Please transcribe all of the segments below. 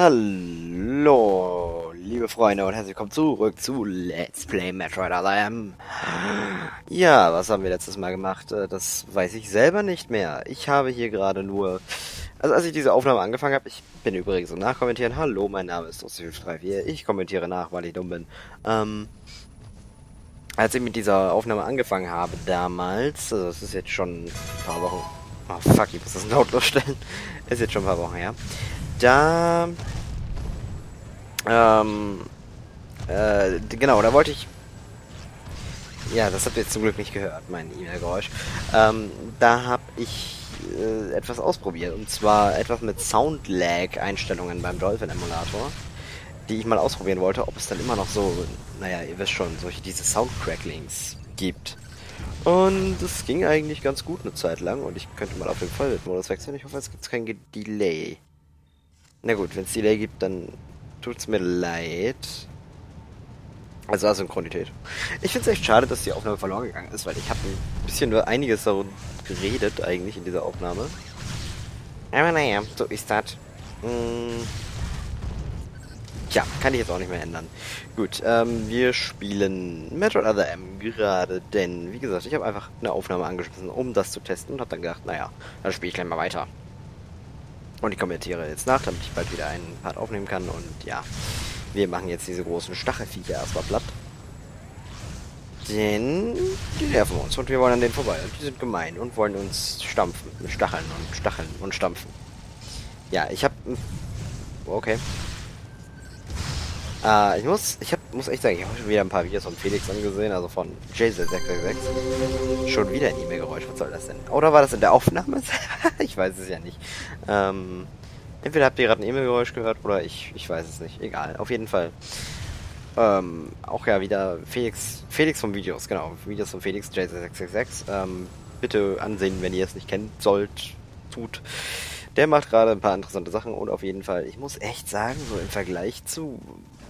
Hallo, liebe Freunde und herzlich willkommen zurück zu Let's Play Metroid Other Ja, was haben wir letztes Mal gemacht? Äh, das weiß ich selber nicht mehr. Ich habe hier gerade nur... Also als ich diese Aufnahme angefangen habe, ich bin übrigens im Nachkommentieren. Hallo, mein Name ist Dossi534. Ich kommentiere nach, weil ich dumm bin. Ähm, als ich mit dieser Aufnahme angefangen habe damals, also das ist jetzt schon ein paar Wochen... Oh fuck, ich muss das lautlos stellen. Ist jetzt schon ein paar Wochen her da... Ähm... Äh, genau, da wollte ich... Ja, das habt ihr jetzt zum Glück nicht gehört, mein E-Mail-Geräusch. Ähm, da habe ich äh, etwas ausprobiert. Und zwar etwas mit Sound-Lag-Einstellungen beim Dolphin-Emulator. Die ich mal ausprobieren wollte, ob es dann immer noch so, naja, ihr wisst schon, solche diese Sound-Cracklings gibt. Und es ging eigentlich ganz gut eine Zeit lang und ich könnte mal auf den Vollbildmodus wechseln. Ich hoffe, es gibt kein Delay. Na gut, wenn es Delay gibt, dann tut's mir leid. Also Asynchronität. Ich finde es echt schade, dass die Aufnahme verloren gegangen ist, weil ich habe ein bisschen nur einiges darum geredet eigentlich in dieser Aufnahme. Aber naja, so ist das. Hm. Tja, kann ich jetzt auch nicht mehr ändern. Gut, ähm, wir spielen Metroid Other M gerade, denn, wie gesagt, ich habe einfach eine Aufnahme angeschmissen, um das zu testen und habe dann gedacht, naja, dann spiele ich gleich mal weiter. Und ich kommentiere jetzt nach, damit ich bald wieder einen Part aufnehmen kann. Und ja, wir machen jetzt diese großen Stachelviecher erstmal platt. Denn die nerven uns und wir wollen an denen vorbei. Und die sind gemein und wollen uns stampfen. Stacheln und Stacheln und stampfen. Ja, ich hab... Okay. Äh, ich muss, ich hab, muss echt sagen, ich habe schon wieder ein paar Videos von Felix angesehen, also von JZ666. Schon wieder ein E-Mail-Geräusch, was soll das denn? Oder war das in der Aufnahme? ich weiß es ja nicht. Ähm, entweder habt ihr gerade ein E-Mail-Geräusch gehört oder ich, ich weiß es nicht. Egal, auf jeden Fall. Ähm, auch ja wieder Felix, Felix von Videos, genau. Videos von Felix JZ666. Ähm, bitte ansehen, wenn ihr es nicht kennt, sollt, tut. Der macht gerade ein paar interessante Sachen und auf jeden Fall, ich muss echt sagen, so im Vergleich zu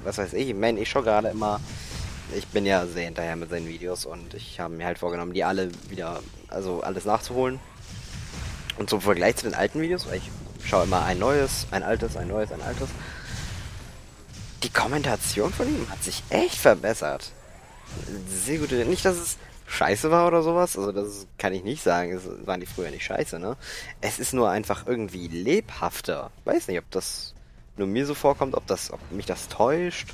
was weiß ich, ich meine, ich schaue gerade immer, ich bin ja sehr hinterher mit seinen Videos und ich habe mir halt vorgenommen, die alle wieder, also alles nachzuholen. Und zum Vergleich zu den alten Videos, weil ich schaue immer ein neues, ein altes, ein neues, ein altes. Die Kommentation von ihm hat sich echt verbessert. Sehr gut. Nicht, dass es scheiße war oder sowas. Also das kann ich nicht sagen. Es waren die früher nicht scheiße, ne? Es ist nur einfach irgendwie lebhafter. Weiß nicht, ob das nur mir so vorkommt, ob das, ob mich das täuscht.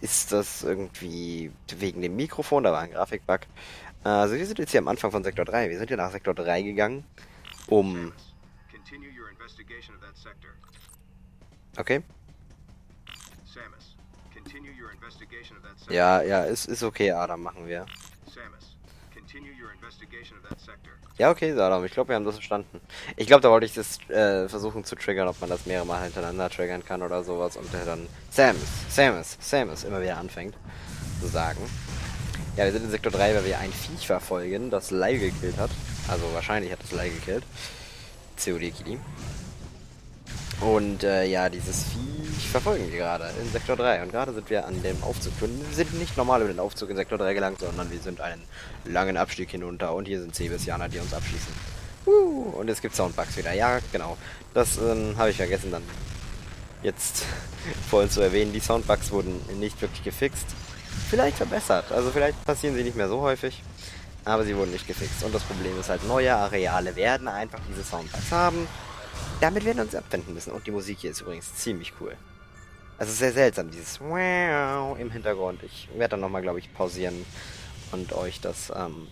Ist das irgendwie wegen dem Mikrofon? Da war ein Grafikbug. Also wir sind jetzt hier am Anfang von Sektor 3. Wir sind hier nach Sektor 3 gegangen, um... Okay. Ja, ja, ist, ist okay, Adam, machen wir. Ja, okay, Sadam, ich glaube, wir haben das verstanden. Ich glaube, da wollte ich das äh, versuchen zu triggern, ob man das mehrere Mal hintereinander triggern kann oder sowas und der dann Samus, Samus, Samus immer wieder anfängt zu sagen. Ja, wir sind in Sektor 3, weil wir ein Viech verfolgen, das Lai gekillt hat. Also wahrscheinlich hat das Lai gekillt. COD Kitty. Und äh, ja, dieses Viech verfolgen wir gerade in Sektor 3. Und gerade sind wir an dem Aufzug. Wir sind nicht normal über den Aufzug in Sektor 3 gelangt, sondern wir sind einen langen Abstieg hinunter. Und hier sind Cebesianer, die uns abschießen. Uh, und es gibt Soundbugs wieder. Ja, genau. Das ähm, habe ich vergessen dann jetzt vorhin zu erwähnen. Die Soundbugs wurden nicht wirklich gefixt. Vielleicht verbessert. Also vielleicht passieren sie nicht mehr so häufig. Aber sie wurden nicht gefixt. Und das Problem ist halt, neue Areale werden einfach diese Soundbugs haben. Damit werden wir uns abwenden müssen. Und die Musik hier ist übrigens ziemlich cool. Also sehr seltsam, dieses Wow im Hintergrund. Ich werde dann nochmal, glaube ich, pausieren und euch das ähm,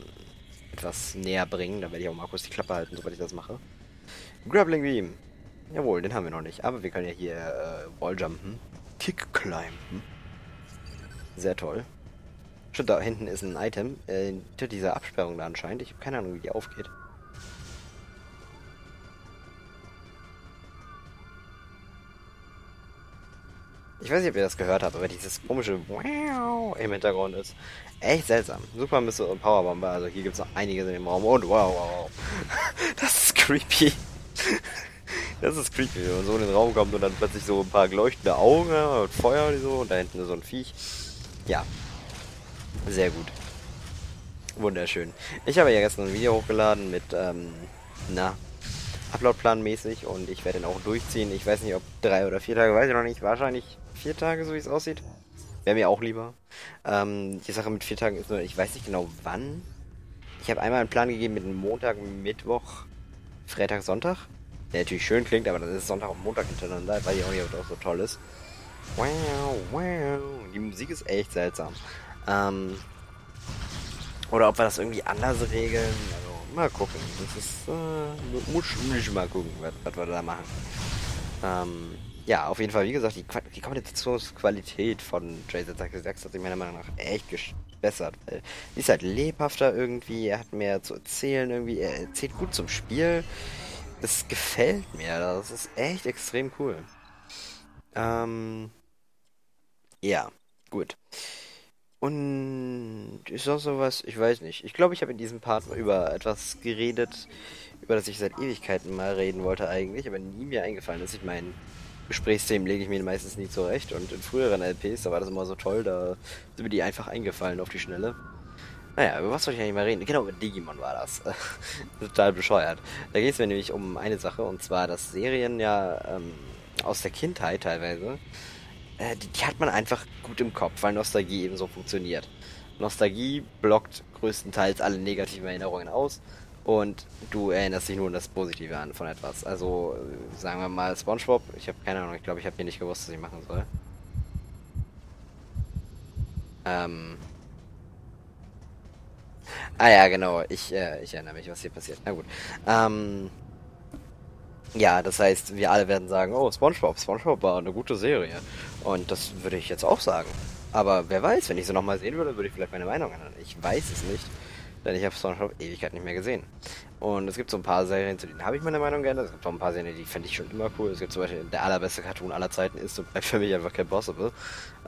etwas näher bringen. Da werde ich auch Markus die Klappe halten, sobald ich das mache. Grappling Beam. Jawohl, den haben wir noch nicht. Aber wir können ja hier äh, Walljumpen. Kick climben. Sehr toll. Stimmt, da hinten ist ein Item. Äh, hinter dieser Absperrung da anscheinend. Ich habe keine Ahnung, wie die aufgeht. Ich weiß nicht, ob ihr das gehört habt, aber dieses komische Wow im Hintergrund ist echt seltsam. Super Missile und Powerbombe, also hier gibt es noch einiges in dem Raum. Und wow, wow, wow. Das ist creepy. Das ist creepy, wenn man so in den Raum kommt und dann plötzlich so ein paar leuchtende Augen und Feuer und so und da hinten so ein Viech. Ja. Sehr gut. Wunderschön. Ich habe ja gestern ein Video hochgeladen mit, ähm, na, Upload-Plan mäßig und ich werde ihn auch durchziehen. Ich weiß nicht, ob drei oder vier Tage, weiß ich noch nicht. Wahrscheinlich vier Tage, so wie es aussieht. Wäre mir auch lieber. Ähm, die Sache mit vier Tagen ist nur, ich weiß nicht genau wann. Ich habe einmal einen Plan gegeben mit Montag, Mittwoch, Freitag, Sonntag. Der natürlich schön klingt, aber dann ist Sonntag und Montag hintereinander, weil ich auch nicht, das so toll ist. Wow, wow. Die Musik ist echt seltsam. Ähm, oder ob wir das irgendwie anders regeln. Also, mal gucken. Das ist, äh, muss, muss mal gucken, was, was wir da machen. Ähm, ja, auf jeden Fall, wie gesagt, die, die Kommunikationsqualität von JZ6 hat sich meiner Meinung nach echt gebessert. Weil die ist halt lebhafter irgendwie, er hat mehr zu erzählen irgendwie, er erzählt gut zum Spiel. Das gefällt mir, das ist echt extrem cool. Ähm, ja, gut. Und ist auch sowas, ich weiß nicht. Ich glaube, ich habe in diesem Part über etwas geredet, über das ich seit Ewigkeiten mal reden wollte eigentlich, aber nie mir eingefallen ist. Ich meine, Gesprächsthemen lege ich mir meistens nie zurecht und in früheren LPs, da war das immer so toll, da sind mir die einfach eingefallen auf die Schnelle. Naja, über was soll ich eigentlich mal reden? Genau, über Digimon war das. Total bescheuert. Da geht es mir nämlich um eine Sache, und zwar, dass Serien ja ähm, aus der Kindheit teilweise äh, die, die, hat man einfach gut im Kopf, weil Nostalgie eben so funktioniert. Nostalgie blockt größtenteils alle negativen Erinnerungen aus und du erinnerst dich nur an das Positive an von etwas. Also äh, sagen wir mal SpongeBob, ich habe keine Ahnung, ich glaube, ich habe hier nicht gewusst, was ich machen soll. Ähm. Ah ja, genau, ich, äh, ich erinnere mich, was hier passiert. Na gut. Ähm. Ja, das heißt, wir alle werden sagen, oh, SpongeBob, SpongeBob war eine gute Serie. Und das würde ich jetzt auch sagen. Aber wer weiß, wenn ich sie nochmal sehen würde, würde ich vielleicht meine Meinung ändern. Ich weiß es nicht, denn ich habe SpongeBob Ewigkeit nicht mehr gesehen. Und es gibt so ein paar Serien, zu denen habe ich meine Meinung geändert. Es gibt auch ein paar Serien, die finde ich schon immer cool. Es gibt zum Beispiel der allerbeste Cartoon aller Zeiten ist und für mich einfach kein Possible.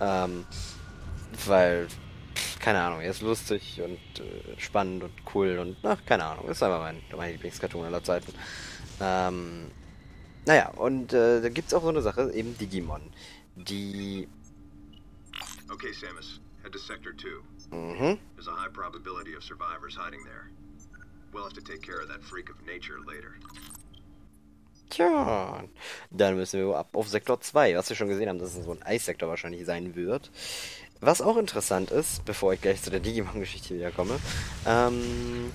Ähm, weil, keine Ahnung, er ist lustig und äh, spannend und cool und, ach, keine Ahnung, ist einfach mein, mein Lieblingscartoon aller Zeiten. Ähm, naja, und äh, da gibt's auch so eine Sache, eben Digimon. Die. Okay, Samus, head to Sector 2. Mhm. There's a high probability of survivors hiding there. We'll have to take care of that freak of nature later. Tja, dann müssen wir ab auf Sektor 2, was wir schon gesehen haben, dass es so ein Eissektor wahrscheinlich sein wird. Was auch interessant ist, bevor ich gleich zu der Digimon-Geschichte wiederkomme, ähm,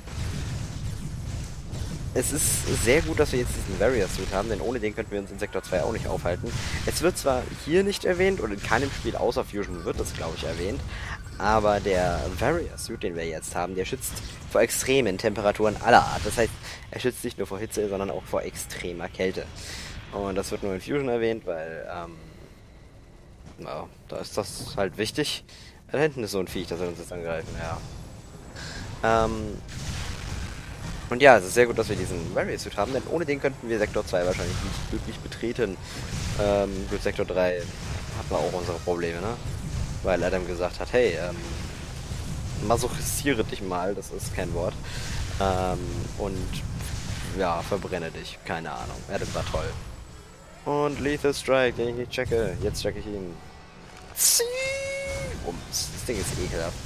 es ist sehr gut, dass wir jetzt diesen Warrior Suit haben, denn ohne den könnten wir uns in Sektor 2 auch nicht aufhalten. Es wird zwar hier nicht erwähnt und in keinem Spiel außer Fusion wird es, glaube ich, erwähnt, aber der Warrior Suit, den wir jetzt haben, der schützt vor extremen Temperaturen aller Art. Das heißt, er schützt nicht nur vor Hitze, sondern auch vor extremer Kälte. Und das wird nur in Fusion erwähnt, weil, ähm, na, da ist das halt wichtig. Da hinten ist so ein Viech, das soll uns jetzt angreifen, ja. Ähm, und ja, es ist sehr gut, dass wir diesen Warrior Suit haben, denn ohne den könnten wir Sektor 2 wahrscheinlich nicht wirklich betreten. Ähm, mit Sektor 3 hatten wir auch unsere Probleme, ne? Weil Adam gesagt hat, hey, ähm, masochisiere dich mal, das ist kein Wort. Ähm, und ja, verbrenne dich, keine Ahnung. Adam war toll. Und Lethal Strike, den ich nicht checke. Jetzt checke ich ihn. Ums. Das Ding ist ekelhaft.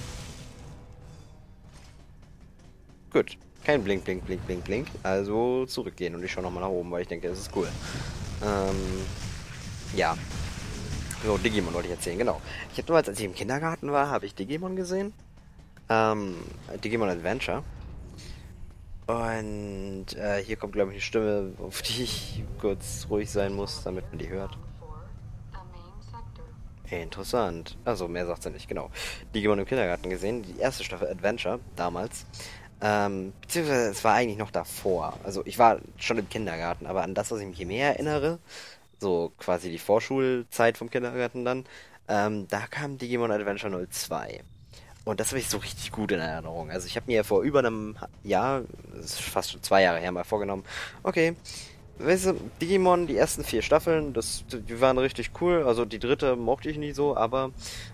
Gut. Kein Blink, Blink, Blink, Blink, Blink. Also zurückgehen und ich schaue nochmal nach oben, weil ich denke, das ist cool. Ähm, ja. So, Digimon wollte ich erzählen, genau. Ich habe damals, als ich im Kindergarten war, habe ich Digimon gesehen. Ähm, Digimon Adventure. Und äh, hier kommt, glaube ich, eine Stimme, auf die ich kurz ruhig sein muss, damit man die hört. Interessant. Also, mehr sagt sie nicht, genau. Digimon im Kindergarten gesehen, die erste Staffel Adventure, damals. Ähm, beziehungsweise es war eigentlich noch davor. Also ich war schon im Kindergarten, aber an das, was ich mich mehr erinnere, so quasi die Vorschulzeit vom Kindergarten dann, ähm, da kam Digimon Adventure 02. Und das habe ich so richtig gut in Erinnerung. Also ich habe mir vor über einem Jahr, fast schon zwei Jahre her, mal vorgenommen, okay, weißt du, Digimon, die ersten vier Staffeln, das, die waren richtig cool. Also die dritte mochte ich nie so, aber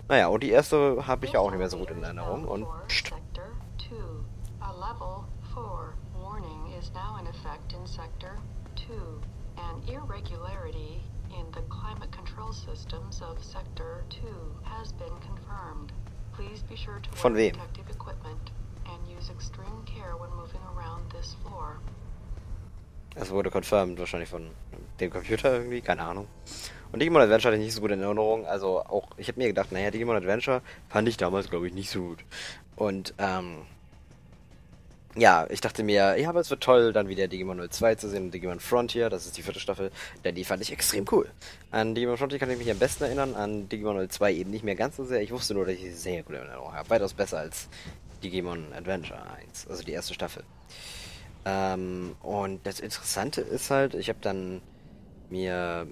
naja, und die erste habe ich auch nicht mehr so gut in Erinnerung. Und pst, Level 4 warning is now in effect in Sector 2. An irregularity in the climate control systems of Sector 2 has been confirmed. Please be sure to Von wear protective equipment and use extreme care when moving around this floor. Es wurde confirmed, wahrscheinlich von dem Computer irgendwie, keine Ahnung. Und Digimon Adventure hatte ich nicht so gut in Erinnerung. Also auch, ich habe mir gedacht, naja, Digimon Adventure fand ich damals, glaube ich, nicht so gut. Und, ähm, ja, ich dachte mir, ja, aber es wird toll, dann wieder Digimon 02 zu sehen und Digimon Frontier, das ist die vierte Staffel, denn die fand ich extrem cool. An Digimon Frontier kann ich mich am besten erinnern, an Digimon 02 eben nicht mehr ganz so sehr. Ich wusste nur, dass ich sie sehr gut in Erinnerung habe. Weitaus besser als Digimon Adventure 1, also die erste Staffel. Ähm, und das Interessante ist halt, ich habe dann mir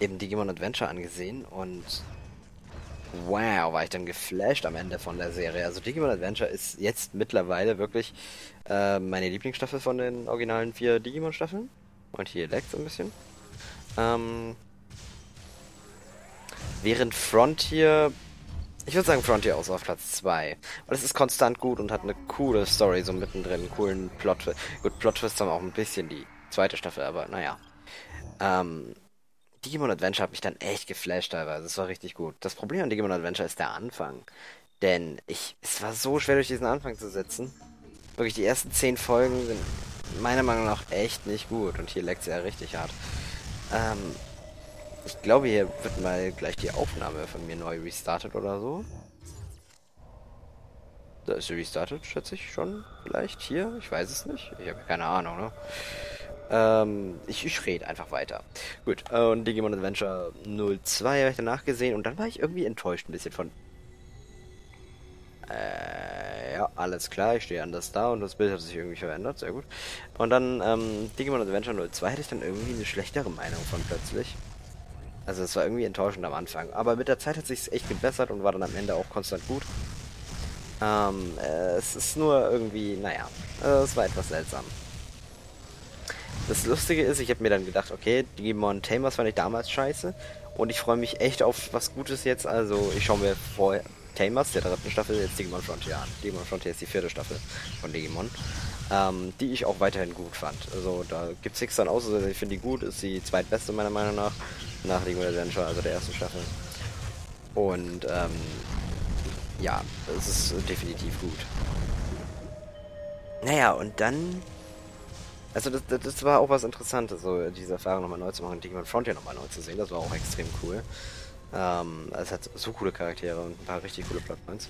eben Digimon Adventure angesehen und wow, war ich dann geflasht am Ende von der Serie. Also Digimon Adventure ist jetzt mittlerweile wirklich äh, meine Lieblingsstaffel von den originalen vier Digimon-Staffeln. Und hier leckt ein bisschen. Ähm, während Frontier, ich würde sagen Frontier auch so auf Platz 2. Weil es ist konstant gut und hat eine coole Story so mittendrin, einen coolen Plot. Gut, Plot Twist haben auch ein bisschen die zweite Staffel, aber naja. Ähm, Digimon Adventure hat mich dann echt geflasht teilweise. Es war richtig gut. Das Problem an Digimon Adventure ist der Anfang. Denn ich, es war so schwer durch diesen Anfang zu setzen. Wirklich, die ersten zehn Folgen sind meiner Meinung nach echt nicht gut. Und hier leckt es ja richtig hart. Ähm, ich glaube, hier wird mal gleich die Aufnahme von mir neu restartet oder so. Da ist sie restartet, schätze ich schon. Vielleicht hier? Ich weiß es nicht. Ich habe keine Ahnung, ne? Ähm, ich, ich rede einfach weiter. Gut, äh, und Digimon Adventure 02 habe ich danach gesehen und dann war ich irgendwie enttäuscht ein bisschen von. Äh, ja, alles klar, ich stehe anders da und das Bild hat sich irgendwie verändert, sehr gut. Und dann, ähm, Digimon Adventure 02 hatte ich dann irgendwie eine schlechtere Meinung von plötzlich. Also es war irgendwie enttäuschend am Anfang. Aber mit der Zeit hat sich echt gebessert und war dann am Ende auch konstant gut. Ähm, äh, es ist nur irgendwie, naja, äh, es war etwas seltsam. Das Lustige ist, ich habe mir dann gedacht, okay, Digimon Tamers fand ich damals scheiße. Und ich freue mich echt auf was Gutes jetzt. Also ich schaue mir vor Tamers, der dritten Staffel, jetzt Digimon Frontier an. Digimon Frontier ist die vierte Staffel von Digimon. Ähm, die ich auch weiterhin gut fand. Also da gibt es nichts dann aus. Also ich finde die gut, ist die zweitbeste meiner Meinung nach. Nach Digimon Adventure, also der ersten Staffel. Und ähm, ja, es ist definitiv gut. Naja, und dann also das, das war auch was Interessantes, so diese Erfahrung nochmal neu zu machen, Digimon Frontier nochmal neu zu sehen. Das war auch extrem cool. Ähm, es hat so coole Charaktere und ein paar richtig coole Plotpoints.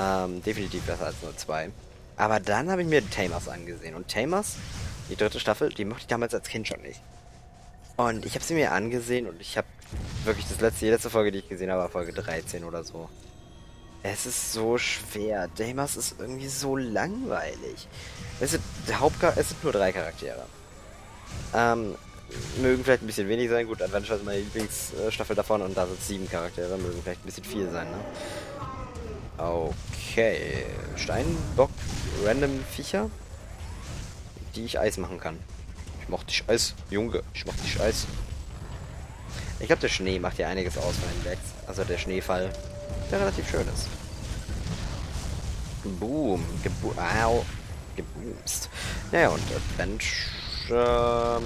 Ähm, definitiv besser als nur zwei. Aber dann habe ich mir Tamers angesehen. Und Tamers, die dritte Staffel, die mochte ich damals als Kind schon nicht. Und ich habe sie mir angesehen und ich habe wirklich das letzte, die letzte Folge, die ich gesehen habe, war Folge 13 oder so. Es ist so schwer. Damas ist irgendwie so langweilig. Es sind, Hauptchar es sind nur drei Charaktere. Ähm, mögen vielleicht ein bisschen wenig sein. Gut, Adventure ist meine Lieblingsstaffel davon und da sind sieben Charaktere. Mögen vielleicht ein bisschen viel sein, ne? Okay. Steinbock, random Viecher, die ich Eis machen kann. Ich mach dich Eis, Junge. Ich mach dich Eis. Ich glaube, der Schnee macht ja einiges aus von den Decks. Also der Schneefall der relativ schön ist. Boom. Gebu Au. Geboomst. Naja, und Adventure...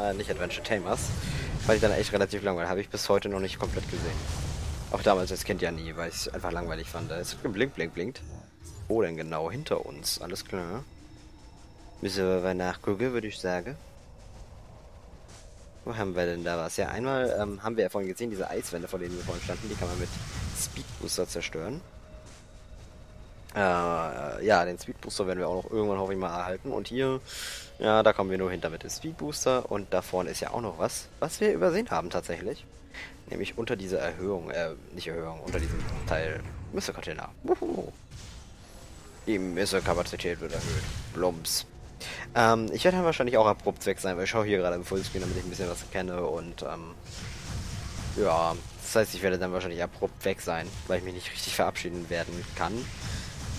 Äh, nicht Adventure Tamers. Fand ich dann echt relativ langweilig. Habe ich bis heute noch nicht komplett gesehen. Auch damals als Kind ja nie, weil ich es einfach langweilig fand. Es hat geblinkt, blinkt, blinkt. Wo denn genau? Hinter uns. Alles klar. Müssen wir mal nachgucken, würde ich sagen. Wo haben wir denn da was? Ja, einmal ähm, haben wir ja vorhin gesehen, diese Eiswände, vor denen wir vorhin standen, die kann man mit Speedbooster zerstören. Äh, ja, den Speedbooster werden wir auch noch irgendwann, hoffe ich mal, erhalten. Und hier, ja, da kommen wir nur hinter mit dem Speedbooster. Und da vorne ist ja auch noch was, was wir übersehen haben tatsächlich. Nämlich unter dieser Erhöhung, äh, nicht Erhöhung, unter diesem Teil Messercontainer. Die Messerkapazität wird erhöht. Blums. Ähm, ich werde dann wahrscheinlich auch abrupt weg sein, weil ich schaue hier gerade im Fullscreen, damit ich ein bisschen was erkenne und ähm, ja, das heißt, ich werde dann wahrscheinlich abrupt weg sein, weil ich mich nicht richtig verabschieden werden kann,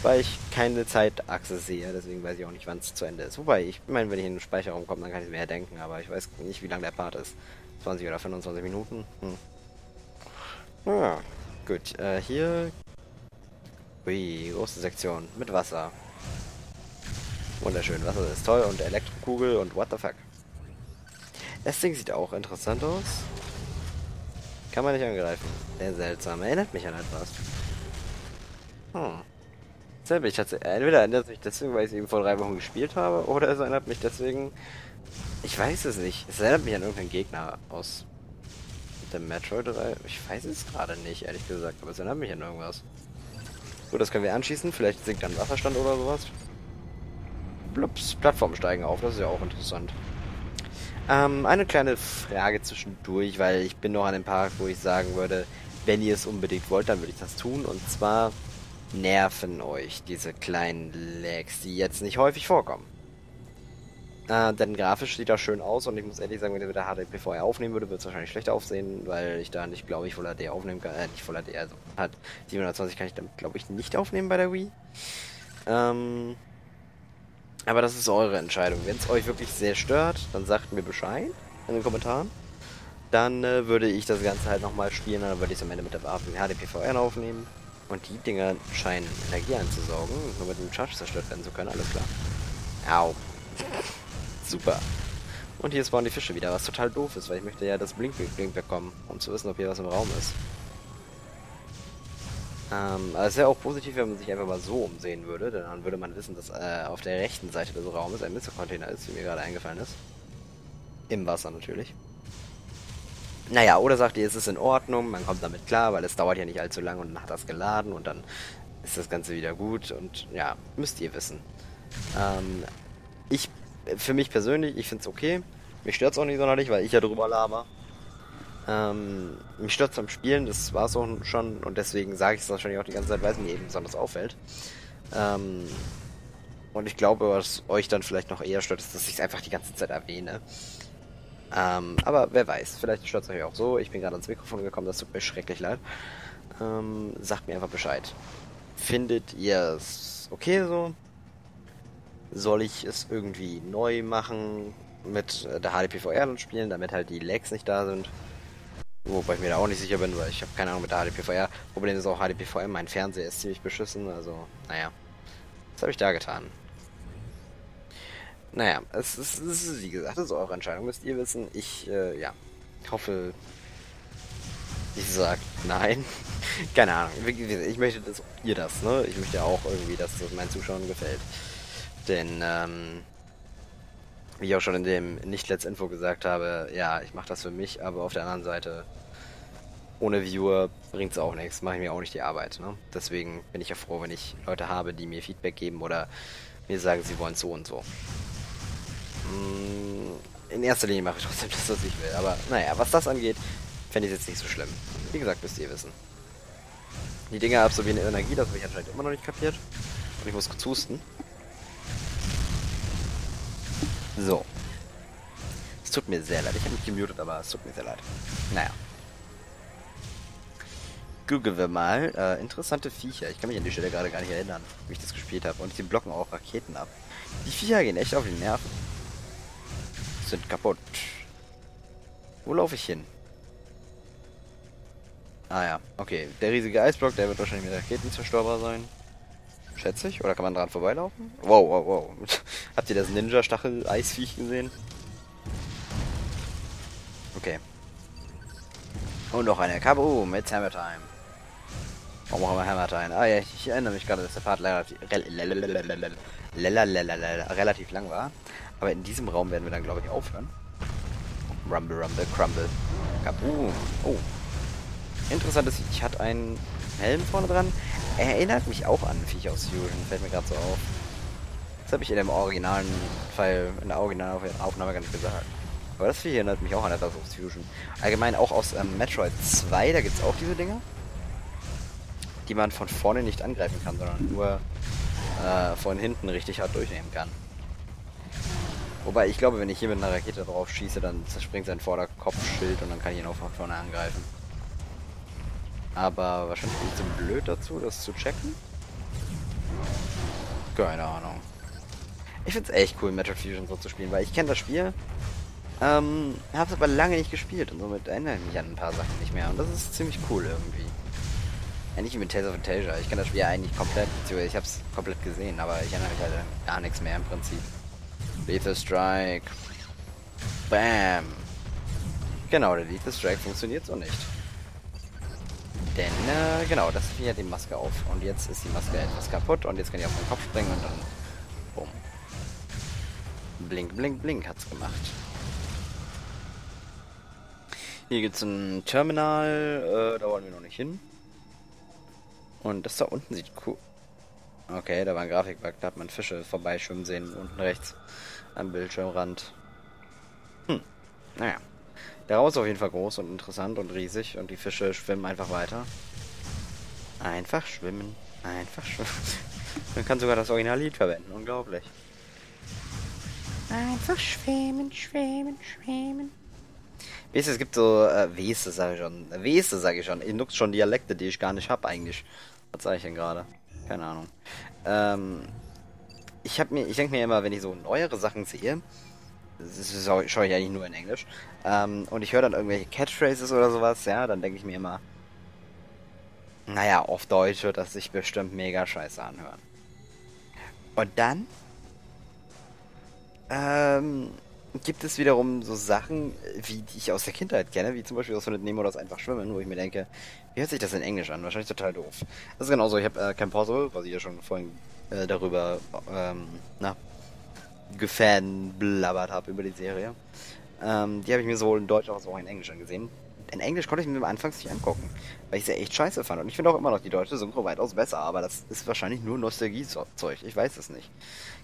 weil ich keine Zeitachse sehe, deswegen weiß ich auch nicht, wann es zu Ende ist. Wobei, ich meine, wenn ich in den Speicherraum komme, dann kann ich mehr denken, aber ich weiß nicht, wie lang der Part ist. 20 oder 25 Minuten? Hm. Ja, gut, äh, hier... Ui, große Sektion mit Wasser. Wunderschön, Wasser ist toll und Elektrokugel und what the fuck. Das Ding sieht auch interessant aus. Kann man nicht angreifen. Sehr seltsam. Erinnert mich an etwas. Hm. Deshalb ich tatsächlich, entweder erinnert mich deswegen, weil ich es eben vor drei Wochen gespielt habe, oder es erinnert mich deswegen, ich weiß es nicht. Es erinnert mich an irgendeinen Gegner aus der Metroid 3. Ich weiß es gerade nicht, ehrlich gesagt, aber es erinnert mich an irgendwas. Gut, das können wir anschießen, vielleicht sinkt dann Wasserstand oder sowas. Blups, Plattformen steigen auf, das ist ja auch interessant. Ähm, eine kleine Frage zwischendurch, weil ich bin noch an dem Park, wo ich sagen würde, wenn ihr es unbedingt wollt, dann würde ich das tun. Und zwar nerven euch diese kleinen Lags, die jetzt nicht häufig vorkommen. Äh, denn grafisch sieht das schön aus und ich muss ehrlich sagen, wenn ihr wieder HDPVR aufnehmen würde, würde es wahrscheinlich schlecht aussehen, weil ich da nicht, glaube ich, Full HD aufnehmen kann. Äh, nicht Full HD, also hat 720 kann ich damit, glaube ich, nicht aufnehmen bei der Wii. Ähm, aber das ist eure Entscheidung. Wenn es euch wirklich sehr stört, dann sagt mir Bescheid in den Kommentaren. Dann äh, würde ich das Ganze halt nochmal spielen dann würde ich es am Ende mit der HDPVR aufnehmen. Und die Dinger scheinen Energie einzusaugen, nur mit dem Charge zerstört werden zu können, alles klar. Au. Super. Und hier spawnen die Fische wieder, was total doof ist, weil ich möchte ja das Blink-Blink bekommen, um zu wissen, ob hier was im Raum ist. Ähm, aber es wäre auch positiv, wenn man sich einfach mal so umsehen würde, denn dann würde man wissen, dass äh, auf der rechten Seite des Raumes ein Misser-Container ist, wie mir gerade eingefallen ist. Im Wasser natürlich. Naja, oder sagt ihr, es ist in Ordnung, man kommt damit klar, weil es dauert ja nicht allzu lange und dann hat das geladen und dann ist das Ganze wieder gut und ja, müsst ihr wissen. Ähm, ich, für mich persönlich, ich finde es okay. Mich stört es auch nicht sonderlich, weil ich ja drüber laber. Ähm, mich stört beim Spielen, das war es auch schon und deswegen sage ich es wahrscheinlich auch die ganze Zeit, weil es mir eben besonders auffällt. Ähm, und ich glaube, was euch dann vielleicht noch eher stört, ist, dass ich es einfach die ganze Zeit erwähne. Ähm, aber wer weiß, vielleicht stört es euch auch so. Ich bin gerade ans Mikrofon gekommen, das tut mir schrecklich leid. Ähm, sagt mir einfach Bescheid. Findet ihr es okay so? Soll ich es irgendwie neu machen mit der HDPVR dann spielen, damit halt die Lags nicht da sind? Wobei ich mir da auch nicht sicher bin, weil ich habe keine Ahnung mit der HDPVR. Problem ist auch HDPVM, mein Fernseher ist ziemlich beschissen, also naja. Was habe ich da getan? Naja, es ist, es ist, wie gesagt, es ist eure Entscheidung, müsst ihr wissen. Ich, äh, ja, hoffe, ich sag nein. Keine Ahnung. Ich möchte, dass ihr das, ne? Ich möchte auch irgendwie, dass das meinen Zuschauern gefällt. Denn, ähm, wie ich auch schon in dem Nicht-Let's Info gesagt habe, ja, ich mache das für mich, aber auf der anderen Seite, ohne Viewer bringt es auch nichts, mache ich mir auch nicht die Arbeit. Ne? Deswegen bin ich ja froh, wenn ich Leute habe, die mir Feedback geben oder mir sagen, sie wollen so und so. Mm, in erster Linie mache ich trotzdem das, was ich will, aber naja, was das angeht, fände ich es jetzt nicht so schlimm. Wie gesagt, müsst ihr wissen. Die Dinger absorbieren Energie, das habe ich anscheinend immer noch nicht kapiert. Und ich muss kurz husten. So. Es tut mir sehr leid. Ich habe mich gemutet, aber es tut mir sehr leid. Naja. Googeln wir mal. Äh, interessante Viecher. Ich kann mich an die Stelle gerade gar nicht erinnern, wie ich das gespielt habe. Und die blocken auch Raketen ab. Die Viecher gehen echt auf die Nerven. Sind kaputt. Wo laufe ich hin? Ah ja, okay. Der riesige Eisblock, der wird wahrscheinlich mit Raketen zerstörbar sein. Schätze ich. Oder kann man dran vorbeilaufen? Wow, wow, wow. Habt ihr das Ninja-Stachel-Eisviech gesehen? Okay. Und noch eine Kaboom, mit Hammer Time. Warum auch immer Hammer Time? Ah ja, ich, erinnere mich gerade, dass der Part relativ, lang war. Aber in diesem Raum werden wir dann, glaube ich, aufhören. Rumble, Rumble, Crumble. Kaboom. Oh. Interessantes, ich hatte einen Helm vorne dran. Er erinnert mich auch an Viecher aus Fusion, fällt mir gerade so auf. Das habe ich in dem originalen Fall, in der originalen Aufnahme gar nicht gesagt. Aber das hier erinnert mich auch an etwas aus Fusion. Allgemein auch aus ähm, Metroid 2, da gibt es auch diese Dinger. Die man von vorne nicht angreifen kann, sondern nur äh, von hinten richtig hart durchnehmen kann. Wobei ich glaube, wenn ich hier mit einer Rakete drauf schieße, dann zerspringt sein Vorderkopfschild und dann kann ich ihn auch von vorne angreifen. Aber wahrscheinlich bin ich zu blöd dazu, das zu checken. Keine Ahnung. Ich find's echt cool, Metroid Fusion so zu spielen, weil ich kenne das Spiel. Ähm, hab's aber lange nicht gespielt und somit erinnere ich mich an ein paar Sachen nicht mehr. Und das ist ziemlich cool irgendwie. Ähnlich wie mit Tales of Fantasia. Ich kenne das Spiel eigentlich komplett, beziehungsweise ich hab's komplett gesehen, aber ich erinnere mich halt an gar nichts mehr im Prinzip. Lethal Strike. Bam. Genau, der Lethal Strike funktioniert so nicht. Denn, äh, genau, das wieder die Maske auf. Und jetzt ist die Maske etwas kaputt und jetzt kann ich auf den Kopf springen und dann... Bumm. Blink, blink, blink hat's gemacht. Hier gibt's ein Terminal, äh, da wollen wir noch nicht hin. Und das da unten sieht cool... Okay, da war ein Grafikbug, da hat man Fische vorbeischwimmen sehen, unten rechts am Bildschirmrand. Hm, naja. Der Raum ist auf jeden Fall groß und interessant und riesig und die Fische schwimmen einfach weiter. Einfach schwimmen, einfach schwimmen. Man kann sogar das Originallied verwenden, unglaublich. Einfach schwimmen, schwimmen, schwimmen. Weißt du, es gibt so, äh, Weste, sage ich schon. Weste, sage ich schon. Ich nutze schon Dialekte, die ich gar nicht habe eigentlich. Was sage ich denn gerade? Keine Ahnung. Ähm, ich habe mir, ich denke mir immer, wenn ich so neuere Sachen sehe, das schaue ich eigentlich nur in Englisch, ähm, und ich höre dann irgendwelche Catchphrases oder sowas, ja, dann denke ich mir immer, naja, auf Deutsch wird das sich bestimmt mega scheiße anhören. Und dann ähm, gibt es wiederum so Sachen, wie die ich aus der Kindheit kenne, wie zum Beispiel aus Findet Nemo das einfach schwimmen, wo ich mir denke, wie hört sich das in Englisch an? Wahrscheinlich total doof. Das ist genauso, ich habe äh, kein Puzzle, was ich ja schon vorhin äh, darüber, ähm, na, gefanblabbert habe über die Serie. Ähm, die habe ich mir sowohl in Deutsch als auch in Englisch angesehen. In Englisch konnte ich mir am Anfang nicht angucken, weil ich sie echt scheiße fand. Und ich finde auch immer noch die deutsche Synchro weitaus besser, aber das ist wahrscheinlich nur Nostalgie-Zeug. Ich weiß es nicht.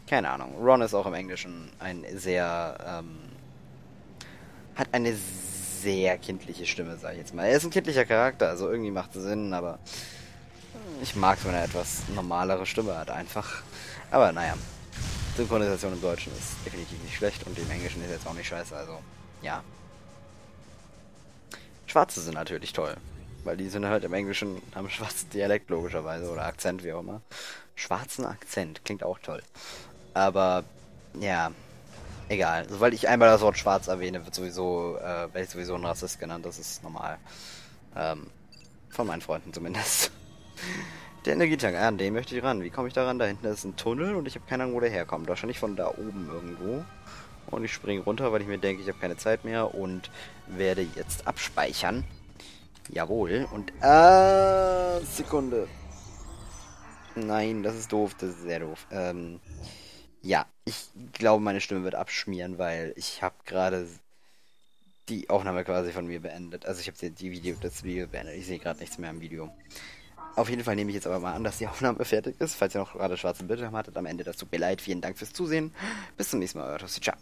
Keine Ahnung. Ron ist auch im Englischen ein sehr, ähm, hat eine sehr kindliche Stimme, sag ich jetzt mal. Er ist ein kindlicher Charakter, also irgendwie macht es Sinn, aber ich mag es, wenn er etwas normalere Stimme hat, einfach. Aber naja, Synchronisation im Deutschen ist definitiv nicht schlecht und im Englischen ist jetzt auch nicht scheiße, also ja. Schwarze sind natürlich toll, weil die sind halt im Englischen, haben schwarzen Dialekt logischerweise oder Akzent, wie auch immer. Schwarzen Akzent, klingt auch toll. Aber, ja, egal. Sobald ich einmal das Wort schwarz erwähne, wird sowieso, äh, werde ich sowieso ein Rassist genannt, das ist normal. Ähm, von meinen Freunden zumindest. Der Energietank, ah, an den möchte ich ran. Wie komme ich da ran? Da hinten ist ein Tunnel und ich habe keine Ahnung, wo der herkommt. Wahrscheinlich von da oben irgendwo. Und ich springe runter, weil ich mir denke, ich habe keine Zeit mehr und werde jetzt abspeichern. Jawohl. Und, äh, Sekunde. Nein, das ist doof, das ist sehr doof. Ähm, ja, ich glaube, meine Stimme wird abschmieren, weil ich habe gerade die Aufnahme quasi von mir beendet. Also ich habe die Video, das Video beendet. Ich sehe gerade nichts mehr im Video. Auf jeden Fall nehme ich jetzt aber mal an, dass die Aufnahme fertig ist. Falls ihr noch gerade schwarze Bildschirm hattet am Ende, das tut mir leid. Vielen Dank fürs Zusehen. Bis zum nächsten Mal, euer Tossi. Ciao.